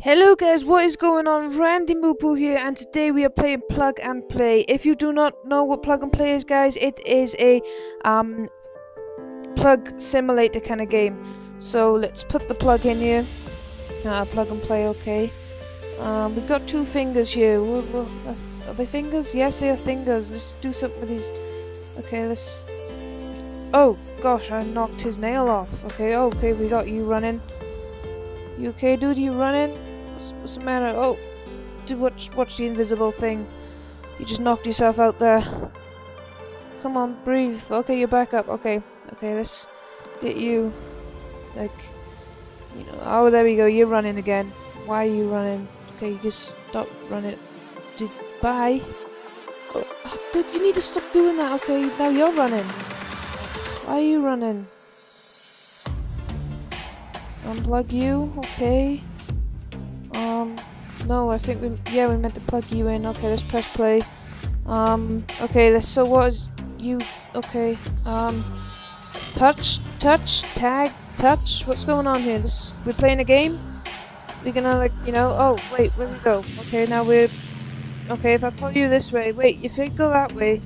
Hello guys, what is going on? Randy Moopoo here and today we are playing Plug and Play. If you do not know what Plug and Play is guys, it is a um, plug simulator kind of game. So let's put the plug in here. Uh, plug and Play, okay. Um, we've got two fingers here. Are they fingers? Yes, they are fingers. Let's do something with these. Okay, let's... Oh, gosh, I knocked his nail off. Okay, okay, we got you running. You okay, dude? You running? What's, the matter? Oh, dude, watch, watch the invisible thing. You just knocked yourself out there. Come on, breathe. Okay, you're back up. Okay, okay, let's get you. Like, you know. Oh, there we go. You're running again. Why are you running? Okay, you just stop running. Dude, bye. Oh, dude, you need to stop doing that. Okay, now you're running. Why are you running? Unplug you. Okay. No, I think we, yeah, we meant to plug you in. Okay, let's press play. Um, okay, this, so what is, you, okay, um, touch, touch, tag, touch, what's going on here? This, we're playing a game? We're gonna, like, you know, oh, wait, where we go? Okay, now we're, okay, if I pull you this way, wait, if you go that way,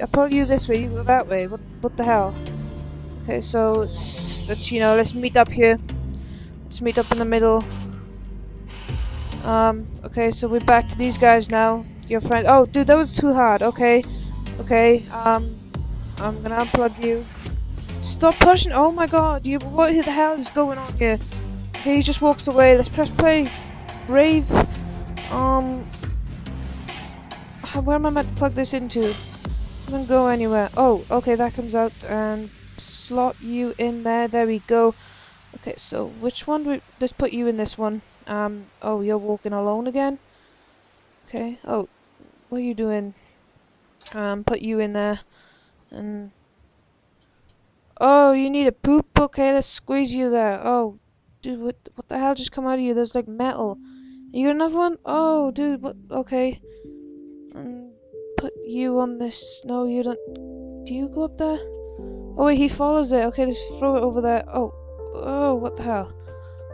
I pull you this way, you go that way, what, what the hell? Okay, so let's, let's, you know, let's meet up here. Let's meet up in the middle. Um, okay, so we're back to these guys now. Your friend- Oh, dude, that was too hard. Okay. Okay, um, I'm gonna unplug you. Stop pushing! Oh my god, you- what the hell is going on here? Okay, he just walks away. Let's press play. Rave. Um, where am I meant to plug this into? Doesn't go anywhere. Oh, okay, that comes out and slot you in there. There we go. Okay, so which one? do We, let's put you in this one. Um, oh, you're walking alone again? Okay, oh, what are you doing? Um, put you in there. And... Oh, you need a poop? Okay, let's squeeze you there. Oh, dude, what, what the hell just come out of you? There's like metal. You got another one? Oh, dude, what? Okay. And put you on this. No, you don't. Do you go up there? Oh, wait, he follows it. Okay, let's throw it over there. Oh, oh, what the hell?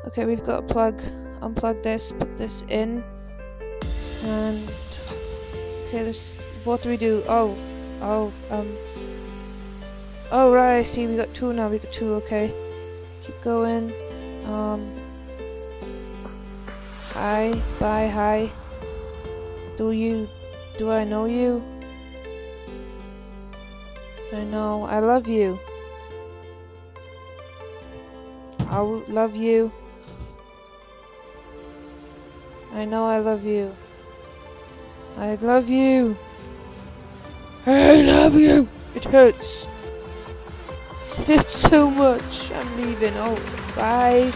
Okay, we've got a plug unplug this, put this in, and okay, this. What do we do? Oh, oh, um. Oh right, I see. We got two now. We got two. Okay, keep going. Um. Hi, bye, hi. Do you? Do I know you? I know. I love you. I love you. I know I love you. I love you. I love you. It hurts. It hurts so much. I'm leaving. Oh, bye.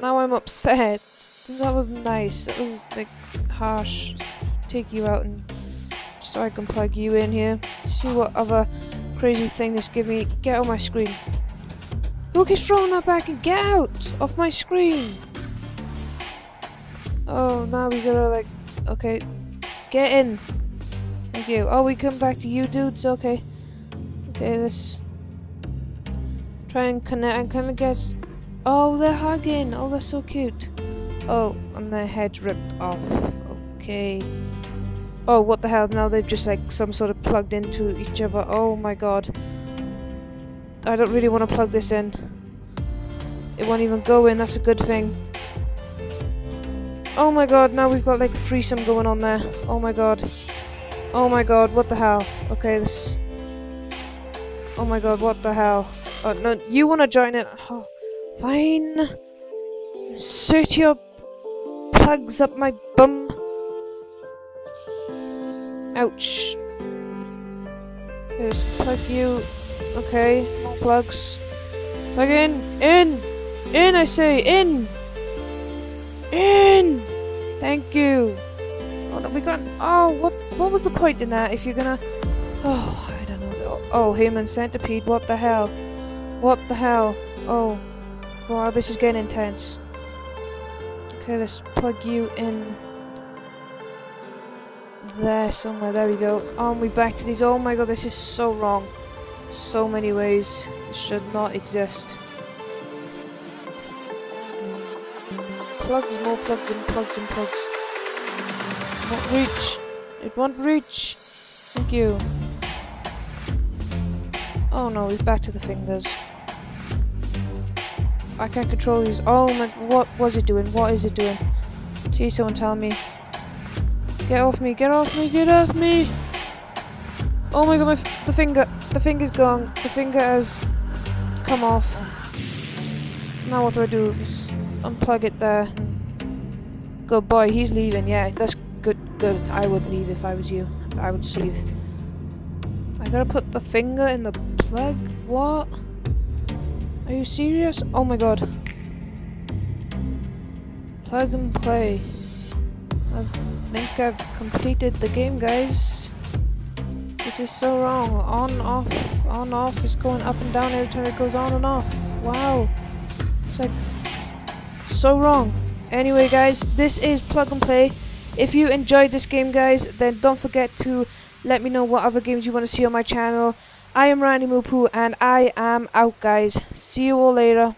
Now I'm upset. That was nice. That was like harsh. Take you out and so I can plug you in here. See what other crazy thing this give me. Get on my screen. Look, he's throwing that back and get out of my screen. Oh, now we gotta like, okay, get in. Thank you. Oh, we come back to you dudes. Okay, okay. Let's try and connect. and kind of get. Oh, they're hugging. Oh, that's so cute. Oh, and their head ripped off. Okay. Oh, what the hell? Now they've just like some sort of plugged into each other. Oh my god. I don't really want to plug this in. It won't even go in. That's a good thing. Oh my god, now we've got like a threesome going on there. Oh my god. Oh my god, what the hell? Okay, this... Oh my god, what the hell? Oh, no, you wanna join it? Oh, fine. Insert your plugs up my bum. Ouch. Here's plug you. Okay, more plugs. Plug in! In! In, I say! In! Thank you. Oh, no, we got. Oh, what? What was the point in that? If you're gonna. Oh, I don't know. Oh, human centipede. What the hell? What the hell? Oh, wow, this is getting intense. Okay, let's plug you in there somewhere. There we go. Oh, we back to these. Oh my god, this is so wrong. So many ways. This should not exist. Plugs, more plugs and plugs and plugs. Won't reach. It won't reach. Thank you. Oh no, he's back to the fingers. I can't control these. Oh my, what was it doing? What is it doing? Please someone tell me. Get off me, get off me, get off me! Oh my god, my the finger, the finger's gone. The finger has come off. Now what do I do? Just unplug it there. Good boy, he's leaving. Yeah, that's good. Good. I would leave if I was you. I would leave. I gotta put the finger in the plug. What? Are you serious? Oh my god. Plug and play. I think I've completed the game, guys. This is so wrong. On, off, on, off. It's going up and down every time it goes on and off. Wow. It's like so wrong. Anyway, guys, this is Plug and Play. If you enjoyed this game, guys, then don't forget to let me know what other games you want to see on my channel. I am Randy Moopoo, and I am out, guys. See you all later.